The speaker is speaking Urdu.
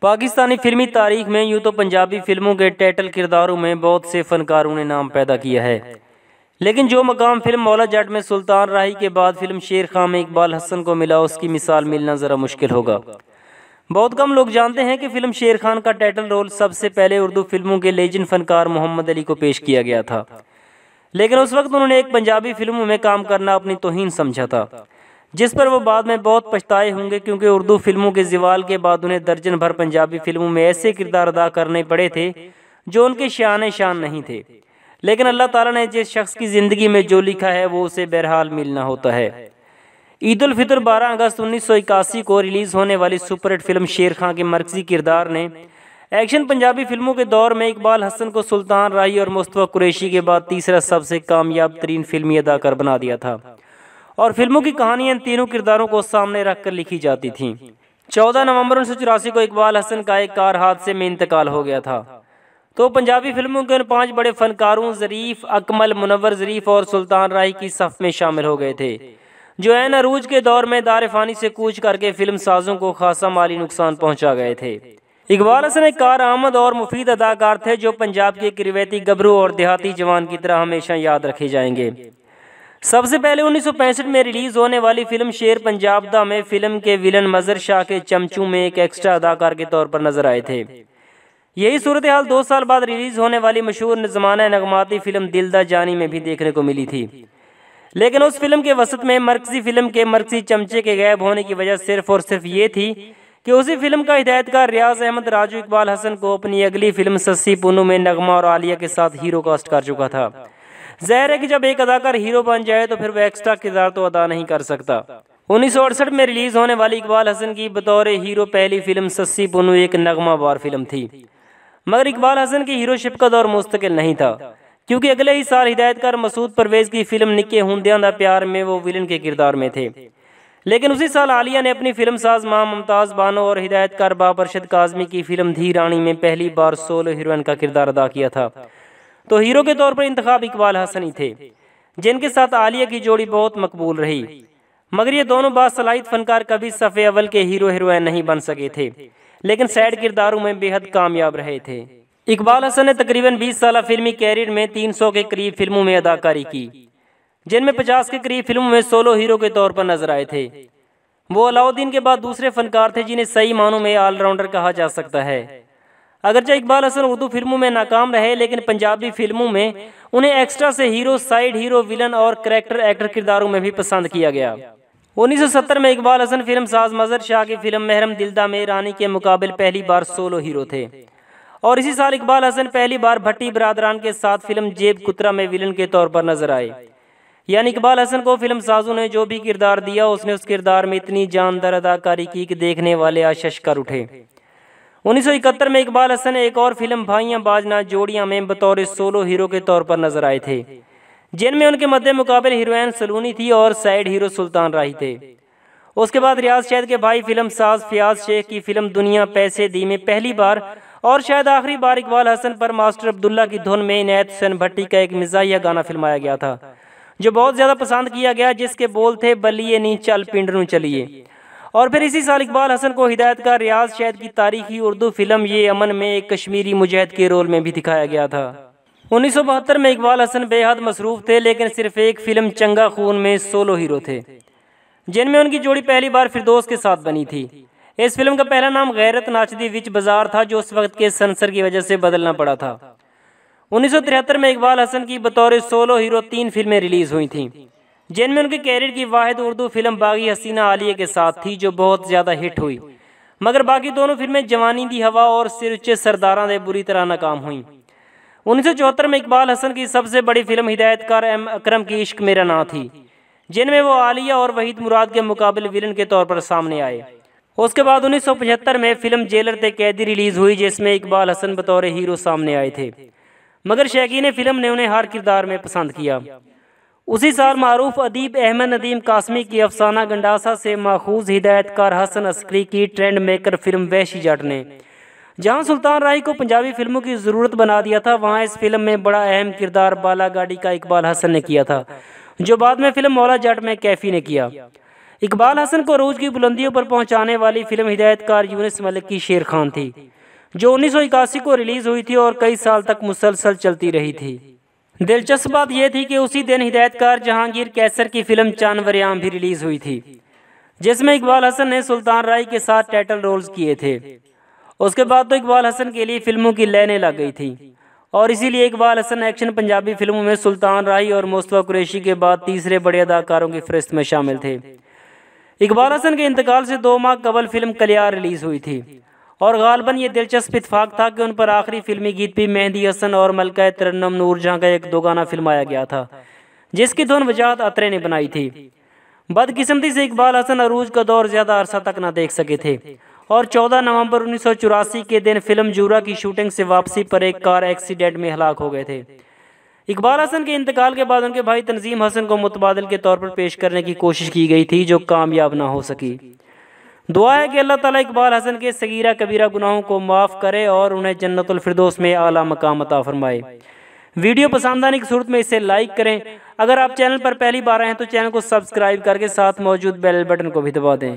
پاکستانی فلمی تاریخ میں یوں تو پنجابی فلموں کے ٹیٹل کرداروں میں بہت سے فنکاروں نے نام پیدا کیا ہے۔ لیکن جو مقام فلم مولا جٹ میں سلطان راہی کے بعد فلم شیر خان میں اقبال حسن کو ملا، اس کی مثال ملنا ذرا مشکل ہوگا۔ بہت کم لوگ جانتے ہیں کہ فلم شیر خان کا ٹائٹل رول سب سے پہلے اردو فلموں کے لیجن فنکار محمد علی کو پیش کیا گیا تھا۔ لیکن اس وقت انہوں نے ایک پنجابی فلموں میں کام کرنا اپنی توہین سمجھا تھا۔ جس پر وہ بعد میں بہت پچھتائے ہوں گے کیونکہ اردو فلموں کے زوال کے بعد انہیں درجن بھر پنجابی فلموں میں ایسے کردار ادا کرنے پڑے تھے جو ان کے شان شان نہیں تھے۔ لیکن اللہ تعالیٰ نے جس شخص کی زندگی میں جو لکھا ہے وہ اسے بہرحال ملنا ہوتا ہے۔ عید الفطر بارہ اگست انیس سو اکاسی کو ریلیز ہونے والی super hit film Sher Khan کے مرکزی کردار نے ایکشن پنجابی فلموں کے دور میں اقبال حسن کو سلطان رائی اور مصطفیٰ قریشی کے بعد تیسرا سب سے کامیاب ترین فلمی اداکار بنا دیا تھا۔ اور فلموں کی کہانیاں ان تینوں کرداروں کو سامنے رکھ کر لکھی جاتی تھیں۔ چودہ نومبر انیس سو چوراسی کو اقبال حسن کا ایک کار حادثے میں انتقال ہو گیا تھا۔ تو پنجابی فلموں کے ان پانچ بڑے فنکاروں ظریف، اکمل، منور ظریف اور سلطان رائی کی صف میں شامل ہو گئے تھے۔ جو این عروج کے دور میں دار فانی سے کوچ کر کے فلم سازوں کو خاصا مالی نقصان پہنچا گئے تھے۔ اقبال حسن ایک کار آمد اور مفید اداکار تھے جو پنجاب کے ایک روایتی گبرو اور دیہاتی جوان کی طرح ہمیشہ یاد رکھے جائیں گے۔ سب سے پہلے انیس سو پینسٹھ میں ریلیز ہونے والی فلم شیر پنجاب دا میں فلم کے ویلن مظہر شاہ کے چمچوں میں ایک ایکسٹرا اداکار کے طور پر نظر آئے تھے۔ یہی صورتحال دو سال بعد ریلیز ہونے والی مشہور زمانہ نغماتی فلم دل دا جانی میں بھی دیکھنے کو ملی تھی۔ لیکن اس فلم کے وسط میں مرکزی فلم کے مرکزی چمچے کے غائب ہونے کی وجہ صرف اور صرف یہ تھی کہ اسی فلم کا ہدایت کار ریاض احمد، راجو اقبال حسن کو اپنی اگلی فلم سسی پونو میں نغمہ اور عالیہ کے ساتھ ہیرو کاسٹ کر چکا تھا۔ ظاہر ہے کہ جب ایک اداکار ہیرو بن جائے تو پھر وہ ایکسٹرا کردار تو ادا نہیں کر سکتا۔ انیس سو اڑسٹھ میں ریلیز ہونے والی اقبال حسن کی بطور ہیرو پہلی فلم سسی پونو ایک نغمہ بار فلم تھی۔ مگر اقبال حسن کی ہیرو شپ کا دور مستقل نہیں تھا۔ کیونکہ اگلے ہی سال ہدایت کار مسعود پرویز کی فلم نکے ہندیاں دا پیار میں وہ ویلن کے کردار میں تھے۔ لیکن اسی سال عالیہ نے اپنی فلم ساز ماں ممتاز بانو اور ہدایت کار بابرشد کاظمی کی فلم دھی رانی میں پہلی بار سولو ہیروئن کا کردار ادا کیا تھا۔ تو ہیرو کے طور پر انتخاب اقبال حسن ہی تھے، جن کے ساتھ عالیہ کی جوڑی بہت مقبول رہی۔ مگر یہ دونوں با صلاحیت فنکار کبھی صفحے اول کے ہیرو ہیروئن نہیں بن سکے تھے، لیکن سیڈ کرداروں میں بے حد کامیاب رہے تھے۔ اقبال حسن نے تقریباً بیس سالہ فلمی کیریئر میں تین سو کے قریب فلموں میں اداکاری کی، جن میں پچاس کے قریب فلموں میں سولو ہیرو کے طور پر نظر آئے تھے۔ وہ علاؤدین کے بعد دوسرے فنکار تھے جنہیں صحیح معنوں میں آل راؤنڈر کہا جا سکتا ہے۔ اگرچہ اقبال حسن اردو فلموں میں ناکام رہے، لیکن پنجابی فلموں میں انہیں ایکسٹرا سے ہیرو سائیڈ ہیرو ویلن اور کریکٹر ایکٹر کرداروں میں بھی پسند کیا گیا۔ انیس سو ستر میں اقبال حسن فلم ساز مظہر شاہ کی فلم محرم دلدہ میں رانی کے مقابل پہلی بار سولو ہیرو تھے۔ اور اسی سال اقبال حسن پہلی بار بھٹی برادران کے ساتھ فلم جیب کترا میں ویلن کے طور پر نظر آئے۔ یعنی اقبال حسن کو فلم سازوں نے جو بھی کردار دیا، اس نے اس کردار میں اتنی جاندار اداکاری کی کہ دیکھنے والے آشش کر اٹھے۔ انیس سو اکہتر میں اقبال حسن ایک اور فلم بھائیاں باجنا جوڑیاں میں بطور سولو ہیرو کے طور پر نظر آئے تھے، جن میں ان کے مدے مقابل ہیروئن سلونی تھی اور سائیڈ ہیرو سلطان راہی تھے۔ اس کے بعد ریاض شہد کے بھائی فلم ساز فیاض شیخ کی فلم دنیا پیسے دی میں پہلی بار اور شاید آخری بار اقبال حسن پر ماسٹر عبداللہ کی دھن میں نیت حسین بھٹی کا ایک مزاحیہ گانا فلمایا گیا تھا، جو بہت زیادہ پسند کیا گیا، جس کے بول تھے، بلیے نی چل پنڈ چلیے۔ اور پھر اسی سال اقبال حسن کو ہدایت کا ریاض شہد کی تاریخی اردو فلم یہ امن میں ایک کشمیری مجاہد کے رول میں بھی دکھایا گیا تھا۔ انیس سو بہتر میں اقبال حسن بے حد مصروف تھے، لیکن صرف ایک فلم چنگا خون میں سولو ہیرو تھے۔ جن میں ان کی جوڑی پہلی بار فردوس کے ساتھ بنی تھی۔ اس فلم کا پہلا نام غیرت ناچدی وچ بازار تھا، جو اس وقت کے سنسر کی وجہ سے بدلنا پڑا تھا۔ انیس سو ترہتر میں اقبال حسن کی بطور سولو ہیرو تین فلمیں ریلیز ہوئی تھیں۔ جن میں ان کے کیریئر کی واحد اردو فلم باغی حسینہ عالیہ کے ساتھ تھی جو بہت زیادہ ہٹ ہوئی۔ مگر باقی دونوں فلمیں جوانی دی ہوا اور سرچے سرداراں دے بری طرح ناکام ہوئیں۔ انیس سو چوہتر میں اقبال حسن کی سب سے بڑی فلم ہدایت کار ایم اکرم کی عشق میرا نا تھی، جن میں وہ عالیہ اور وحید مراد کے مقابل ویلن کے طور پر سامنے آئے۔ اس کے بعد انیس سو پچہتر میں فلم جیلر تے قیدی ریلیز ہوئی، جس میں اقبال حسن بطور ہیرو سامنے آئے تھے۔ مگر شیقین فلم نے انہیں ہر کردار میں پسند کیا۔ اسی سال معروف ادیب احمد ندیم قاسمی کی افسانہ گنڈاسا سے ماخوذ ہدایت کار حسن عسکری کی trend maker film Wehshi Jatt نے۔ جہاں سلطان رائی کو پنجابی فلموں کی ضرورت بنا دیا تھا، وہاں اس فلم میں بڑا اہم کردار بالا گاڑی کا اقبال حسن نے کیا تھا، جو بعد میں فلم مولا جٹ میں کیفی نے کیا۔ اقبال حسن کو عروج کی بلندیوں پر پہنچانے والی فلم ہدایت کار یونس ملک کی شیر خان تھی، جو انیس سو اکاسی کو ریلیز ہوئی تھی اور کئی سال تک مسلسل چلتی رہی تھی۔ دلچسپ بات یہ تھی کہ اسی دن ہدایت کار جہانگیر کیسر کی فلم چانوریام بھی ریلیز ہوئی تھی، جس میں اقبال حسن نے سلطان رائی کے ساتھ ٹائٹل رولز کیے تھے۔ اس کے بعد تو اقبال حسن کے لیے فلموں کی لینے لگ گئی تھی، اور اسی لیے اقبال حسن ایکشن پنجابی فلموں میں سلطان رائی اور مصطفیٰ قریشی کے بعد تیسرے بڑے اداکاروں کی فہرست میں شامل تھے۔ اقبال حسن کے انتقال سے دو ماہ قبل فلم کلیار ریلیز ہوئی تھی۔ اور غالباً یہ دلچسپ اتفاق تھا کہ ان پر آخری فلمی گیت بھی مہندی حسن اور ملکہ ترنم نور جہاں کا ایک دو گانا فلمایا گیا تھا، جس کی دھن وجاہت اطرے نے بنائی تھی۔ بدقسمتی سے اقبال حسن عروج کا دور زیادہ عرصہ تک نہ دیکھ سکے تھے۔ اور چودہ نومبر انیس سو چوراسی کے دن فلم جورا کی شوٹنگ سے واپسی پر ایک کار ایکسیڈنٹ میں ہلاک ہو گئے تھے۔ اقبال حسن کے انتقال کے بعد ان کے بھائی تنظیم حسن کو متبادل کے طور پر پیش کرنے کی کوشش کی گئی تھی، جو کامیاب نہ ہو سکی۔ دعا ہے کہ اللہ تعالیٰ اقبال حسن کے صغیرہ کبیرہ گناہوں کو معاف کرے اور انہیں جنت الفردوس میں اعلیٰ مقام عطا فرمائے۔ ویڈیو پسند آنے کی صورت میں اسے لائک کریں۔ اگر آپ چینل پر پہلی بار آئے ہیں تو چینل کو سبسکرائب کر کے ساتھ موجود بیل بٹن کو بھی دبا دیں۔